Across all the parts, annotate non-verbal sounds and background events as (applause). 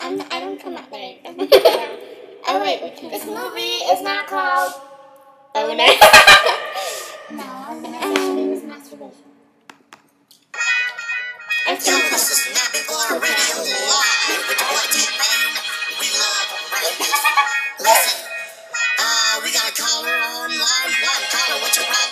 I'm, I don't come up (laughs) (laughs) there. oh wait, we can. This movie is not called Boner. (laughs) No, gonna actually was masturbation. I Yo, this is Nappy Boy Radio live with the boy T-Pain. We love rap. Listen, uh, we got a caller on line one. Caller, what's your problem?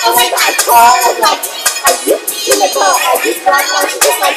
Oh my god, Paul was like, are you cynical? Are you drunk? I was just like,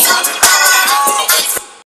Stop.